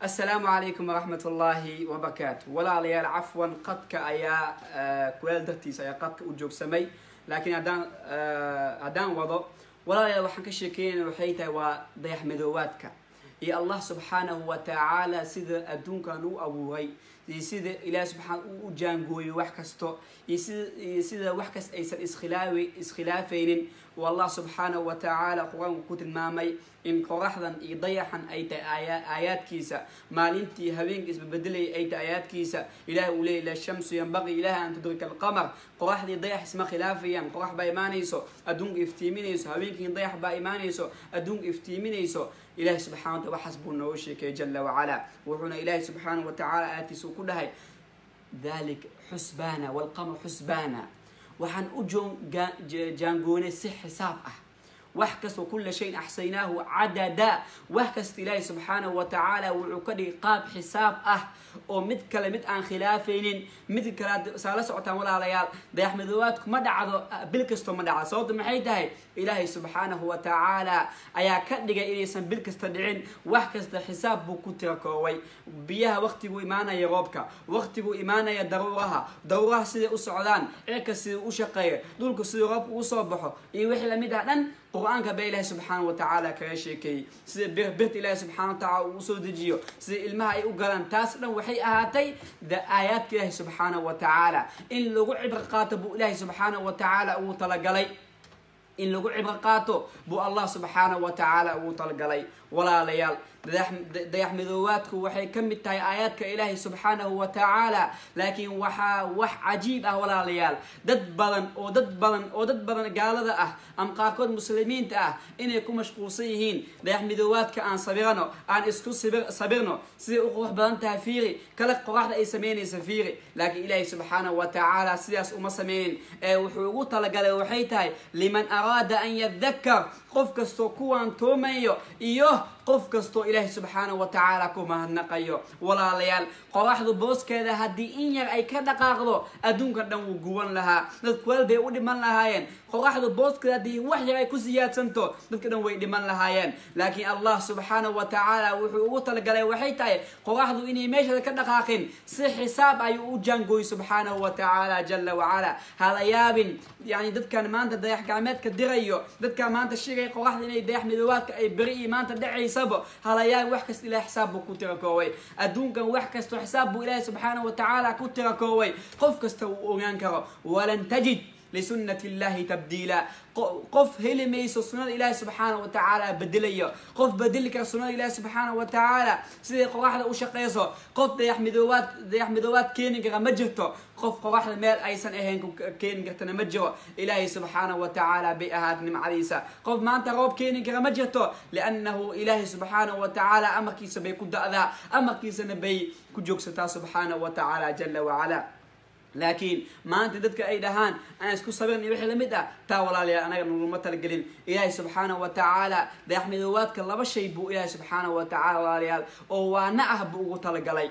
asalaamu calaykum waraxmat ullaahi wabarakaatu walaalayaal cafwan qadka ayaa kuleel dartiisa ayaa qadka u joogsamay. Laakiin haddaan haddaan wado walaalayaal waxaan ka sheekeynayna waxay tahay waa dayax madoowaadka. Iyo allah subxaanahu wa tacaala sida adduunkan u abuuray iyo sida ilaah subxaana u jaangooyay wax kasto iyo sida wax kasta aysan iskhilaawi iskhilaafaynin oo allah subxaanahu wa tacaala qur'aanku ku tilmaamay in qoraxdan iyo dayaxan ay tahay aaya aayaadkiisa maalintii habeenka isbabedelaya ay tahay aayaadkiisa ilaah uu leeyay shamsu yanbaqii ilaha an tudrika alqamar. Qoraxdii dayax isma khilaafayaan qorax baa imaanayso adduunka iftiiminayso habeenkii dayax baa imaanayso adduunka iftiiminayso ilahi subxana wataala waxaas buu nooga sheekeeyay jala wacala wuxuuna ilaahi subxaanahu wa tacala aayadtiisa uu ku dhahay dalik xusbaana walqamar xusbaana u jaangoonay si xisaab ah wax kastoo kula shayin axsaynaahu cadada wax kasta ilaahi subxaanahu wa tacaala wuxuu ka dhigay qaab xisaab ah oo mid kale mid aan khilaafaynin mid kale saa la socotaan walaalayaal dayaxmadoowaadku ma dhacdo bil kastoo ma dhacdo. Sababta maxay tahay? Ilaahay subxaanahu wa tacaala ayaa ka dhigay inaysan bil kasta dhicin. Wax kasta xisaab buu ku tirakooway biyaha waqtiguu imaanaya roobka waqtiguu imaanaya daruuraha. Daruuraha siday u socdaan cirka siduu u shaqeeya dhulka siduu roobka ugu soo baxo iyo wixii la mid ah dhan qur'aanka baa ilaahi subxaana wa tacaala kaga sheekeeyey sida bir birta ilaahi subxana wa tacala uu u soo dejiyo. Sida ilmaha ay u galaan. Taas dhan waxay ahaatay da aayaadka ilaahi subxaanahu wa tacaala in lagu cibro qaato buu ilaahi subxaanahu wa tacaala ugu talagalay in lagu cibro qaato buu allah subxaanahu wa tacaala ugu talagalay walaalayaal dayax madoowaadku waxay ka mid tahay aayaadka ilaahi subxaanahu wa tacaala laakiin waxaa wax cajiib ah walaalayaal. Dad badan oo dad badan oo dad badan gaalada ah ama qaarkood muslimiinta ah inay ku mashquulsan yihiin dayax madoowaadka aan sabirano aan isku sabirno siday u qurux badan tahay fiiri kale qoraxda ay samaynaysa fiiri. Laakiin ilaahi subxaanahu wa tacaala sidaas uma sameynin ee wuxuu ugu talagalay waxay tahay liman أراد أن يذكر qof kastoo kuwaan toomayo iyo qof kastoo ilaahay subxaanahu wa tacaala ku mahadnaqayo. Walaalayaal qoraxdu booskeeda haddii in yar ay ka dhaqaaqdo adduunka dhan wuu guban lahaa. Dadku weel bay u dhiman lahaayeen. Qoraxdu booskeeda haddii wax yar ay ku siyaadsanto dadka dhan way dhiman lahaayeen. Laakiin allah subxaanahu wa tacaala wuxuu ugu talagalay waxay tahay qoraxdu inay meesheeda ka dhaqaaqin si xisaab ayuu u jaangooyey subxaanahu wa tacaala jala wacala hala yaabin yani dadkan maanta dayax gacmeedka dirayo dadkan maanta shigay qoraxda inay dayax midoowaadka ay beri iyo maanta dhacaysaba halayaab wax kasta ilahay xisaab buu ku tirakooway adduunkan wax kastoo xisaab buu ilaahay subxaanahu wa tacaala ku tirakooway qof kasta uu ogaan karo. Walan tajid lisunati illahi tabdiila qof heli mayso sunada ilaahi subxaanahu wa tacaala bedelayo qof bedeli kara sunada ilaahi subxaanahu wa tacaala siday qoraxda u shaqeyso qof dayax midoowaad dayax midoowaad keeni kara ma jirto qof qoraxda meel aysan ahayn keeni kartana ma jiro ilaahay subxaanahu wa tacaala bay ahaat nimcadiisa qof maanta roob keeni kara ma jirto liannahu ilaahay subxaanahu wa laakiin maanta dadka ay dhahaan aan isku sabirn iyo wixii la mid ah taa walaalayaal anaga naguma talagelin. Ilaahay subxaanahu wa tacaala dayax midoowaadka laba shay buu ilaahay subxaanahu wa tacala walaalayaal oo waana ah buu ugu talagalay.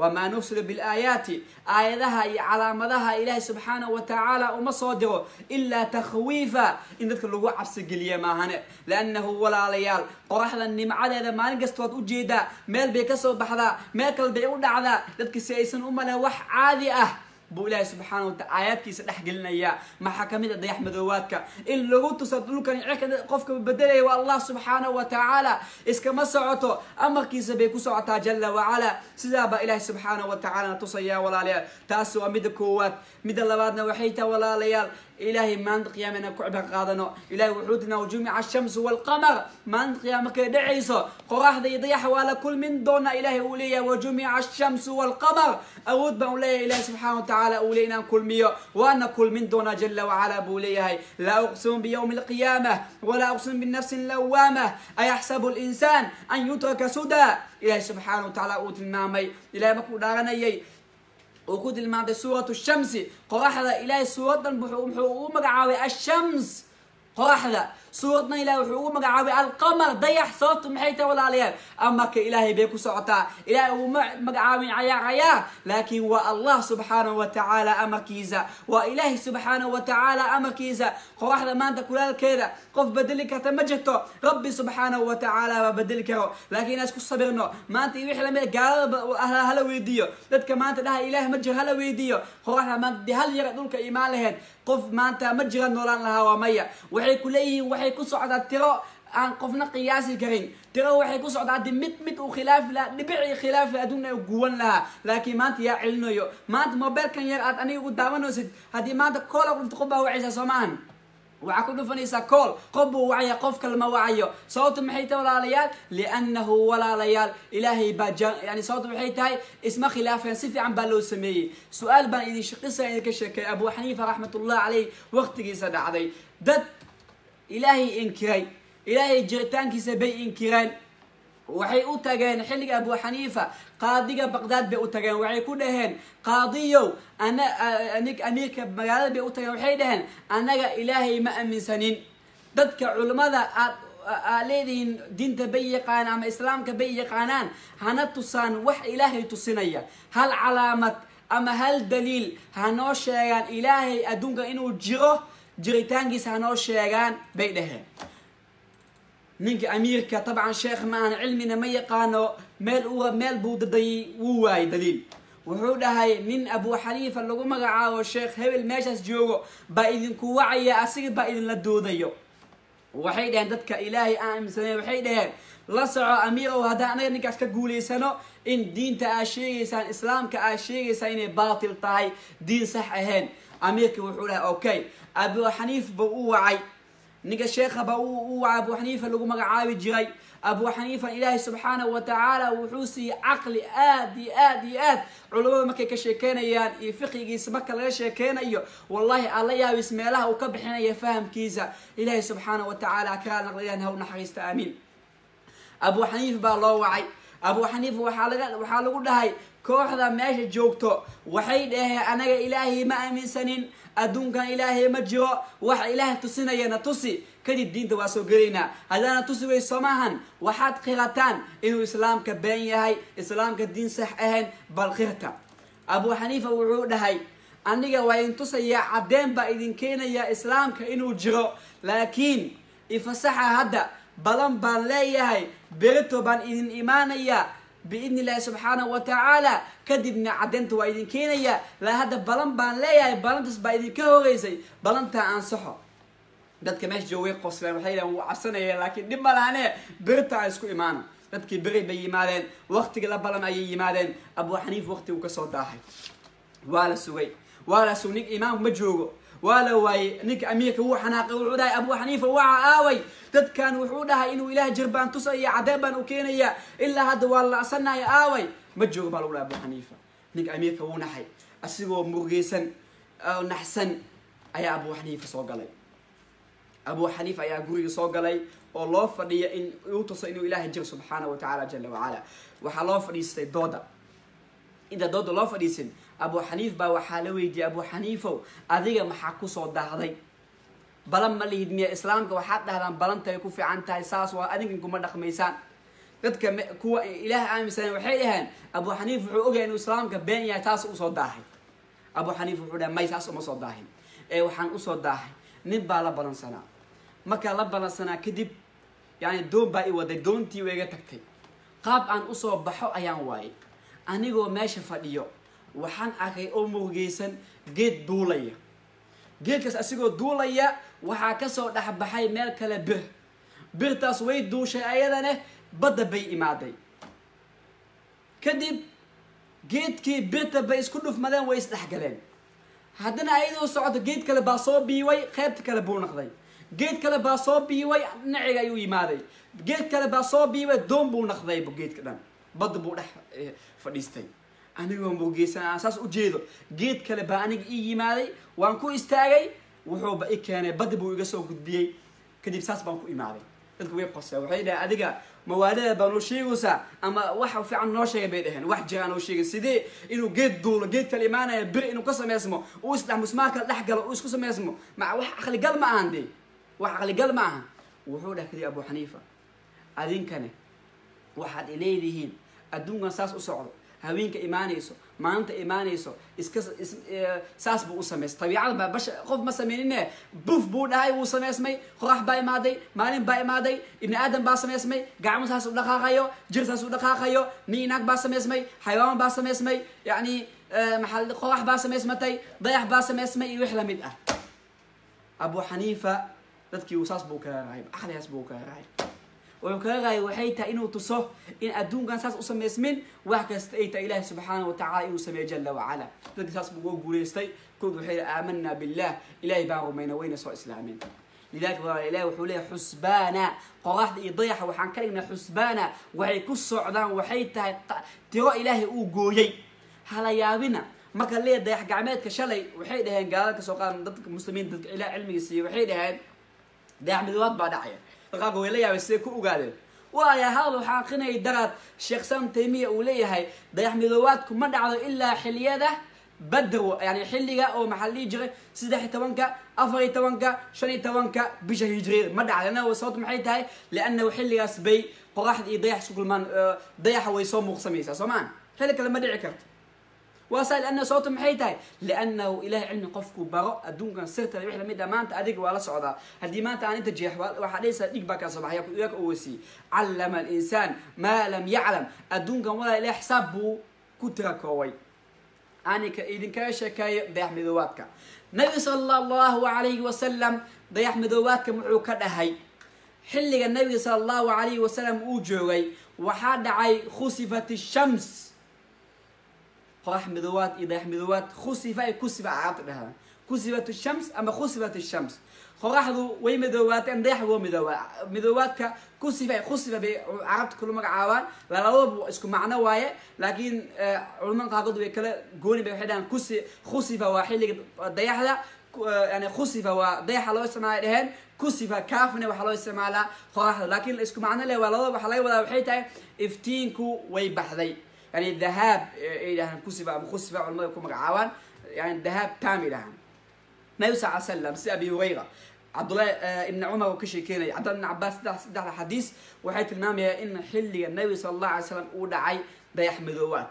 Wamaa nursila bilaayaati aayadaha iyo calaamadaha ilaahay subxaanahu wa tacaala uma soo diro ilaa takhwiifa in dadka lagu cabsigeliya maahane. Liannahu walaalayaal qoraxda nimcadeeda maalin kasta waad u jeedaa meel bay ka soo baxdaa meel kale bay u dhacdaa dadka si aysan u malen wax caadi ah buu ilaahay subxaana wa taala aayaadkiisa dhex gelinayaa maxaa ka mid a dayax madoowaadka? In lagu tusa dhulkan cirka qofka bedelaya waa allah subxaanahu wa tacaala iskama socoto amarkiisa bay ku socotaa jala wacala sidaabaa ilaahay subxaanahu wa tacala na tusaya walaalayaal. Taasi waa midda koowaad. Midda labaadna waxay tahay walaalayaal إلهي ما أنت قيامنا كعبا قادنا إلهي وحودنا وجميع الشمس والقمر. ما أنت قيامك دعيسو. قراح ذي ضيح ولا كل من دون إلهي أولي وجميع الشمس والقمر. أود ما أولي إلهي سبحانه وتعالى أولينا كل ميو. وأن كل من دون جل وعلا بوليهي. لا أقسم بيوم القيامة ولا أقسم بالنفس اللوامة. أيحسب الإنسان أن يترك سدى؟ إلهي سبحانه وتعالى أوت النامي. إلهي مكو دارنا وكود المعدي سورة الشمس. قواحدة إلهي سورة المحوم حوم الشمس قواحدة سورتنا إلى وحو ما القمر ضيع صوت محيط ولا ليه أما كإلهي بيكو سعطاء إلهي وما ما عيا عيا لكن والله سبحانه وتعالى أما كيزا سبحانه وتعالى أما كيزا خواحدة ما أنت كلها قف بدلك تمجدتو ربي سبحانه وتعالى بدلك رو لكن أسكو كو صبرنو ما أنت إبيح لما قالب أهلا هلا ويديو لدك ما أنت لها إله مجر هلا ويديو خواحدة ما أنت دي هل يرقلك إيمالهن قف ما أنت مجر النولان لها ومية وحي كلي waxay ku socdaa tiro aan qofna qiyaasi karin. Tiro waxay ku socdaa haddi mid mid uu khilaafi lahaa dhibicii khilaafi adduuna guwan lahaa. Laakiin maanta yaa celinayo. Maanta mobeelkan yar aad aniga u daawanaysid haddii maanta koola dhufta qof baa wacaysaa soo waxaa ku dhufanaysaa kool qof buu wacaya qof kale ma wacayo. Sababtu maxay tahay walaalayaal? Liannahu walaalayaal. Ilaahay baa yani sababtu maxay tahay? Isma khilaafeen si fiican baa loo sameeyey. Su'aal baan idin shaqisa idinka sheekay. Abu xaniifa raxmatullah caleyh waqtigiisa dhacday. Dad ilaahay inkiray. Ilaahay jiritaankiisa bay inkireen waxay u tageen xilliga abu xaniifa. Qaadiga baqdaad bay u tageen. Waxay ku dhaheen qaadiyow ana amiirka magaalada bay u tageen. Waxay dhaheen annaga ilaahay ma aaminsanin. Dadka culimmada aad aa leedihiin diinta bay yaqaanaan ama islaamka bay yaqaanaan hana tusaan wax ilaahay tusinaya. Hal calaamad ama hal daliil hanoo sheegaan ilaahay adduunka inuu jiro jiritaankiisa hanoo sheegaan bay dhaheen ninka amiirka tabcan sheekh ma aan cilmina ma yaqaano meel u meel buu dadayay wuu waayay daliil. Wuxuu dhahay nin abu xaniifa lagu magacaabo sheekh hebel meeshaas joogo baa idinku wacaya asiga baa idinla doodayo. Waxay dhaheen dadka ilaahay aan aaminsaneyn waxay dhaheen la soco amiirow haddaan anaga ninkaas ka guulaysano in diinta aad sheegaysaan islaamka aad sheegaysaan inay baatil tahay diin sax ahayn amiirka wuxuu dhahay okay abu xaniif buu u wacay. Ninka sheekhaba u waca abu xaniifa lagu magacaabi jiray. Abu xaniifa ilaahay subxaanahu wa tacaala wuxuu siiyey caqli aad iyo aad iyo aad culamada markay ka sheekeynayaan iyo fiqigiisa marka laga sheekeynayo wallahi aan yaabis meelaha uu ka bixinaya fahamkiisa. Ilaahay subxaanahu wa tacaala kaa naqliyan ha u naxariista aamiin abu xaniif baa loo wacay. Abu xaniifa waxaa laga waxaa lagu dhahay kooxda meesha joogto waxay dhaheen anaga ilaahay ma aaminsanin adduunkan ilaahay ma jiro waxa ilaahay tusinayana tusi. Kadib diinta waa soo gelaynaa haddaana tusi wey soo maahan. Waxaad qirataan inuu islaamka been yahay islaamka diin sax ahayn bal qirta abu xaniifa wuxuu dhahay aniga waa idin tusayaa caddeen baa idin keenayaa islaamka inuu jiro laakiin ifasaxa hadda balan baan leeyahay berito baan idin imaanayaa biidni illaahi subxaanahu wa tacaala kadibna caddeynta waa idin keenaya laa hadda balan baan leeyahay balantaas baa idinka horeysay. Balantaa ansaxo dadka meesha joogay qosleen waxay dhahen wuu cabsanaya laakiin dhib ma lahane berita aan isku imaano dadkii beri bay yimaadeen waqtiga la balan ayay yimaadeen. Abu xaniif waqti uu ka soo daahay. Waa la sugay. Waa la sugay ninka imaamku ma joogo waa la waayey ninka amiirka wuu xanaaqay wuxuu dhahay abu xaniifa waxa aaway? Dadkan wuxuu dhahay inuu ilaah jir baan tusaya caddeen baan u keenaya. Ilaa hadda waa la-sanaya aaway? Ma joogo baa lagu dhahay abu xaniifa. Ninka amiirka wuu naxay asigoo murugeysan naxsan ayaa abu xaniifa soo galay. Abu xaniifa ayaa guriga soo galay oo loo fadhiya in uu tuso inuu ilaahay jiro subxaana wa tacaala jala wacala waxaa loo fadhiistay dooda. Inta dooda loo fadhiisin abu xaniif baa waxaa la weydiiyey abu xaniifow adiga maxaa ku soo daahday? Balan ma lihid miya islaamka waxaad dhahdaan balantay ku fiican tahay saas waa adinkan kuma dhaqmaysaan. Dadka kuwa ilaah aaminsan waxay dhaheen abu xaniif wuxuu ogyahay inuu islaamka been yahay taas u soo daahay. Abu xaniif wuxuu dhahay may saas uma soo daahin. Ee waxaan u soo daahay. Nin baa la balansanaa. Markaa la balansanaa kadib yani doon baa i waday doontii way iga tagtay. Qaab aan u soo baxo ayaan waayay anigoo meesha fadhiyo waxaan arkay oo murugeysan geed duulaya. Geedkaas asigoo duulaya waxaa ka soo dhexbaxay meel kale bir. Birtaas way duushay ayadane badda bay imaaday. Kadib geedkii birta bay isku dhufmadeen way isdhexgaleen haddana ayadoo socoto geed kale baa soo biiway qaybta kale buu naqday geed kale baa soo biiway dhinaciga ayuu yimaaday geed kale baa soo biiway doon buu naqdaybu geedka dhan. Badda buu dhex fadhiistay anigoo murugeysan aan saas ujeedo geed kale baa aniga ii yimaaday waan ku istaagay wuxuuba i keenay badda buu iga soo gudbiyey. Kadib saas baan ku imaaday. Dadku way qoseen waxay dhaheen adiga mawaalida baa noo sheegaysaa ama wax fiican noo sheegay bay dhaheen. Wax jiraa noo sheegay. Sidee inuu geed duulo geed kale imaanaya bir inuu ka samaysmo uu isdhex musmaar dhex galo uu isku samaysmo ma wax aqligal ma ahan dee. Wax aqligal ma ahan. Wuxuu dheh kadib abu xaniifa adinkane waxaad ileedihiin adduunkan saas u socdo haweenka imaanayso maalinta imaanayso iska saas buu u samaystay tabiicada baa basha qof ma sameynine buf buu dhahay wuu samaysmay qorax baa imaaday maalin baa imaaday ibni aadam baa samaysmay gacmo saas u dhaqaaqayo jir saas u dhaqaaqayo nin inaag baa samaysmay xayawaan baa samaysmay yacni maxaa qorax baa samaysmatay dayax baa samaysmay iyo wix la mid ah. Abu xaniifa dadkii saas buu kaga rahay caqligaas buu kaga rahay wuxuu kaga raayay waxay tahay inuu tuso in adduunkan saas u samaysmin wax kasta ay tahay ilaahi subxaana wa tacala inuu sameeyo jala wacala dadkii saas buu uga guulaystay kood waxay yihi aamanaa billah ilahay baan rumayna wayna soo islaameen ilahi wuxuu leeyahay xusbaana qoraxda iyo dayaxa waxaan ka dhignay xusbaana waxay ku socdaan waxay tahay tiro ilaahay uu gooyey. Hala yaabina marka leeya dayax gacmeedka shalay waxay dhaheen gaalada ka soo qaadan dadka muslimiin dadka ilaah cilmiga siiyey waxay dhaheen dayax midoobaad baa dhacaya qaarka way la yaabay siday ku ogaadeen? Waayaa hadal waxaa akrinayay daraad sheekh sam taymiya uu leeyahay dayax midoobaadku ma dhacdo ilaa xiliyada badr yani xilliga oo maxaa la dhihi jiray saddex tobanka afar iyo tobanka shan iyo tobanka bisha hijriyada ma dhacdo. Annaga sababta maxay tahay? Liannahu xilligaas bay qoraxda iyo dayax isku kulmaan dayaxa way soo muuqsamaysaa soo maan xilli kale ma dhici karto waasa lianna sababta maxay tahay liannahu ilahay cilmi qofku baro adduunkan sirtada wix la mid ah maanta adiga waa la socdaa haddii maanta aan inta jeex waxaa dhehaysaa dhig baa kaa soo baxaya iyaga oo alinsaan maa lam yaclam adduunkan walaa ilaah xisaab buu ku tira kooway anika idinkaga sheekeeyo dayax midoobaadka nabi sala allahu alayhi wasalam dayax midoobaadka muxuu ka dhahay xilliga nabiga sala allahu alayhi wasalam uu joogay waxaa dhacay khusifat shams qorax midoobaad iyo dayax midoobaad khusifa ay kusifa carabta dhahdaan kusifat shams ama khusifat shams qoraxdu way midoobaatay dayax waa midooba midoobaadka kusifa khusifa bay carabta kula magacaabaan labadaba isku macno waaye laakiin culamada qaarkood way kala gooni bay waxay dhahaan kusi khusifa waa xilliga dayaxda yani khusifa waa dayaxa loo isticmaala dheheen kusifa kaafna waxaa loo isticmaalaa qoraxda laakiin la isku macno leh waa labadaba waxaa laga wadaa waxay tahay iftiinku way baxday yani dahaab ay dhahaan kusifa ama khusifa culamada ku magacaabaan yani dahaab tam ay dhahaan nabi sal l slam sida abi hurayra cabdullahi ibni cumar oo ka sheekeynaya cabdullah ibn saddex saddexda xadiis waxay tilmaamayaan in xilliga nabi sala allahu alay slam uu dhacay dayax midoowaad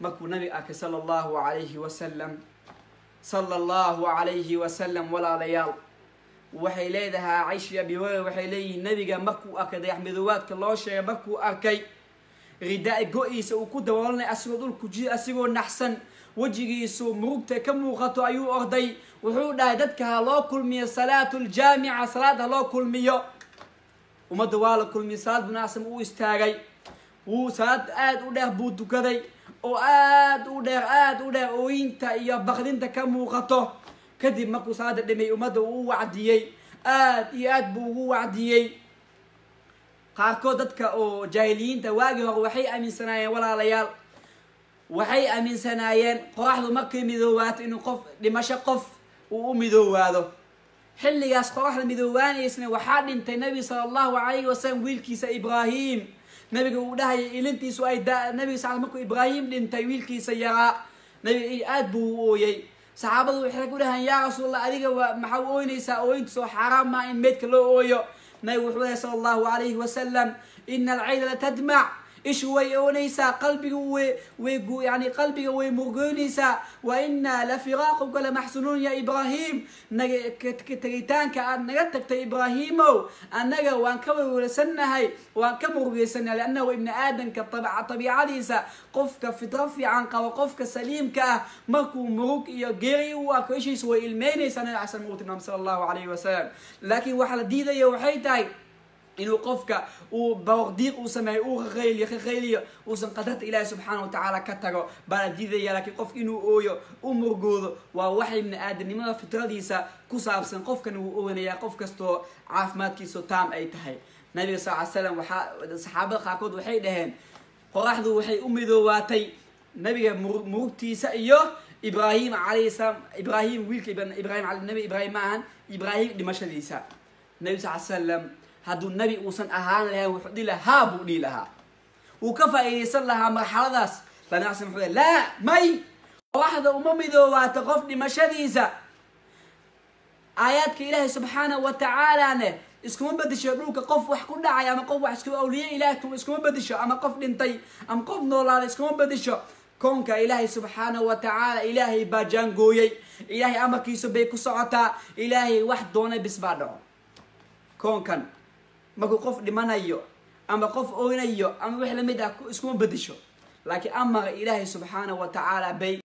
markuu nabi arkay sala allahu alayhi wasalam sala allahu alayhi wasalam walaalayaal waxay leedahay cayshi abi hurayra waxay leeyihiin nabiga markuu arkay dayax midoowaadka loo sheegay markuu arkay ridaa go-iisa uu ku daboolanay asigoo dhulku ji asigoo naxsan. Wejigiisu murugta ka muuqato ayuu orday. Wuxuu dhahay dadka ha loo kulmiyo salaatu ljaamica salaad ha loo kulmiyo. Ummadda waa la kulmiyay salaad munaasam uu istaagay. Wuu salaad aada u dheer buu dukaday oo aada u dheer aada u dheer ooyinta iyo bakdinta ka muuqato. Kadib markuu salaada dhimay ummadda uu u wacdiyey. Aada iyo aad buu ugu wacdiyey qaarkood dadka oo jaahiliyiinta waagii hore waxay aaminsanaayeen walaalayaal. Waxay aaminsanaayeen qoraxdu markay midoowaato inuu qof dhimasho qof uu u midoowaado. Xilligaas qoraxda midoowaanaysna waxaa dhintay nabi sala allahu calayhi wasalam wiilkiisa ibraahim. Nabiga uu dhahaya ilintiisu ay nabiga sal markuu ibraahim dhintay wiilkiisa yaraa. Nabiga aada buu u ooyey. Saxaabadu waxay ku dhahaan yaa rasuulallah adiga waa maxaa u ooynaysaa ooyintiis oo xaaraam maa in meydka loo ooyo nabigu wuxuu lehay sala allahu alayhi wasalam ina alcayda la tadmac ishu way oonaysaa qalbiga way way yani qalbiga way murgoynaysaa wa inaa la firaaquka lamaxsunuun ya ibraahim naga tegitaanka aad naga tagtay ibraahimow annaga waan ka welwelsannahay waan ka murugeysannahay liannahu ibni aadamka tabiicadiisa qofka fitro fiican qabo qofka saliimka ah markuu murug iyo geeri u arko ishiisa way ilmeynaysaa nabi xasan uu inuu qofka uu bawqdiiq uu sameeyo uu qaqayliyo qaqayliyo uusan qadarta ilaahi subxaana wa tacaala ka tago baa la diidaya laakiin qof inuu ooyo u murgoodo waa waxa ibni aadamnimada fitradiisa ku saabsan qofkan wuu oonayaa qof kastoo caafimaadkiisu taam ay tahay nabiga sal ly slam waxaa saxaabada qaarkood waxay dhaheen qoraxdu waxay u midoowaatay nabiga murugtiisa iyo ibraahim calayhi salaam ibraahim wiilka ibrahim nabi ibraahim ma ahan ibraahim dhimashadiisa nabi sal ly slam hadduu nebi uusan ahaan lahayn wuxuu dhihi lahaa haa buu dhihi lahaa. Wuu ka faa'iidaysan lahaa marxaladaas. Lanacsi muxuu laa may qoraxda uma midoowaato qof dhimashadiisa. Aayaadka ilaahay subxaanahu wa tacaalaane iskuma bedesho dhulka qof wax ku dhacay ama qof wax awliye ilaah iskuma bedesho ama qof dhintay ama qof noolaaday iskuma bedesho koonka ilaahay subxaanahu wa tacaala ilaahay baa jaangooyey. Ilaahay amarkiisa bay ku socotaa. Ilaahay wax doonay bis baa dhaco. Koonkan markuu qof dhimanayo ama qof oynayo ama wix la mid ah iskuma bedesho laakiin amara ilaahay subxaanahu wa tacaala bay